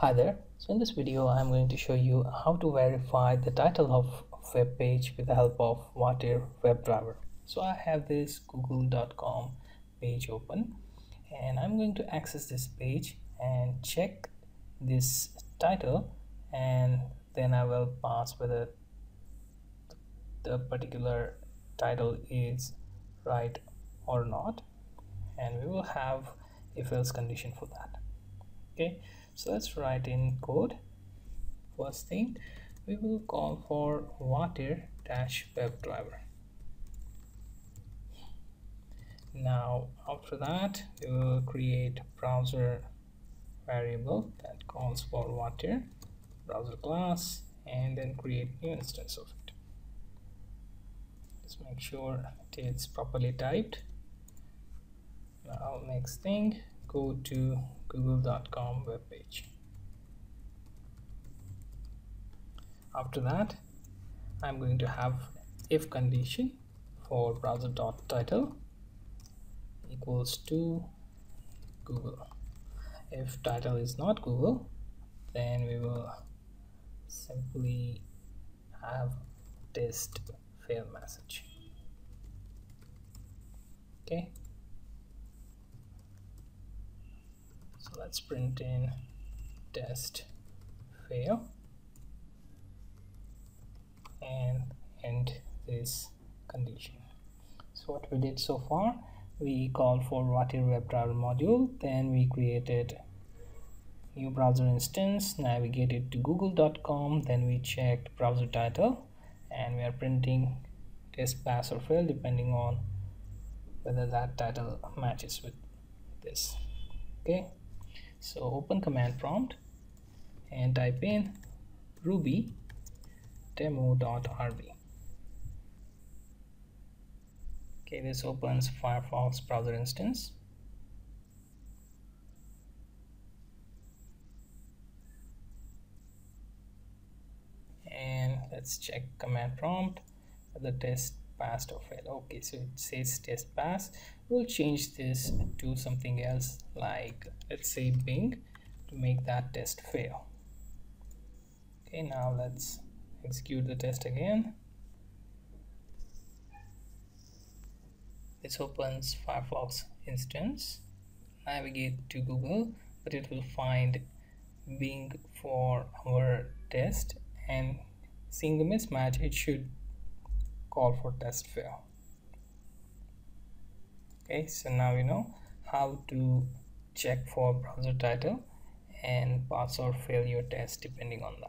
Hi there. So in this video I'm going to show you how to verify the title of a web page with the help of Watir WebDriver. So I have this google.com page open and I'm going to access this page and check this title and then I will pass whether the particular title is right or not and we will have if else condition for that okay so let's write in code. First thing we will call for watir dash WebDriver now after that we will create browser variable that calls for watir browser class and then create new instance of it. Just make sure it is properly typed. Now next thing go to google.com webpage. After that I'm going to have if condition for browser.title equals to Google. If title is not Google then we will simply have test fail message. Okay let's print in test fail. And end this condition. So what we did so far we called for Watir WebDriver module. Then we created new browser instance navigated to google.com then we checked browser title. And we are printing test pass or fail depending on whether that title matches with this. Okay so open command prompt and type in ruby demo.rb okay this opens firefox browser instance. And let's check command prompt the test passed or failed. Okay so it says test pass. We'll change this to something else like let's say bing to make that test fail. Okay now let's execute the test again. This opens firefox instance. Navigate to google but it will find bing for our test and seeing the mismatch it should call for test fail. Okay so now you know how to check for browser title and pass or fail your test depending on that